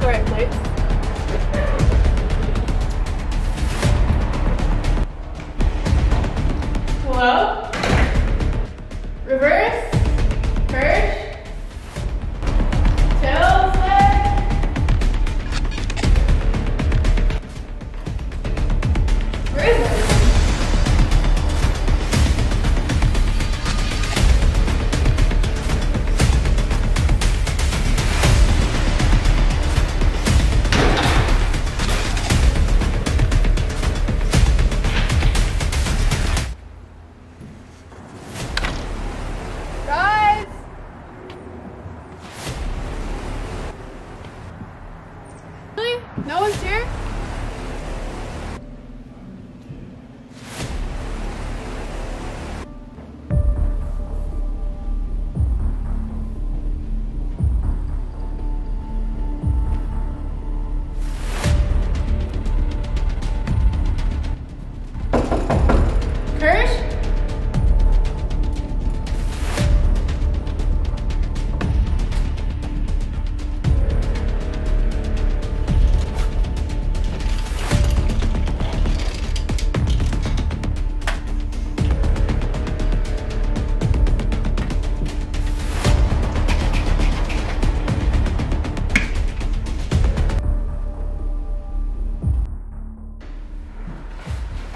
historic place. Hello? No one's here?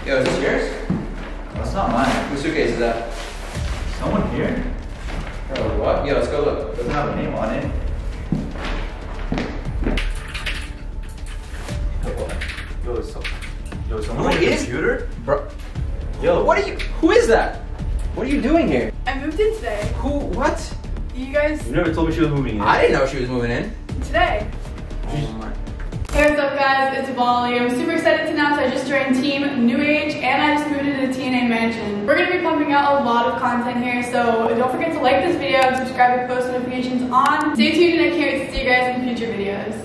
Yo, is this yours? That's not mine. Whose suitcase is that? Someone here? Oh, what? Yo, let's go look. Doesn't have a name on it. Yo, so, yo, someone Who on your is- computer? Bro, Yo, what are you? Who is that? What are you doing here? I moved in today. Who? What? You guys, You never told me she was moving in. I didn't know she was moving in. today. Hey, what's up guys? It's Vohlii. I'm super excited to announce I just joined Team New Age and I just moved into the TNA Mansion. We're going to be pumping out a lot of content here, so don't forget to like this video and subscribe with post notifications on. Stay tuned and I can't wait to see you guys in future videos.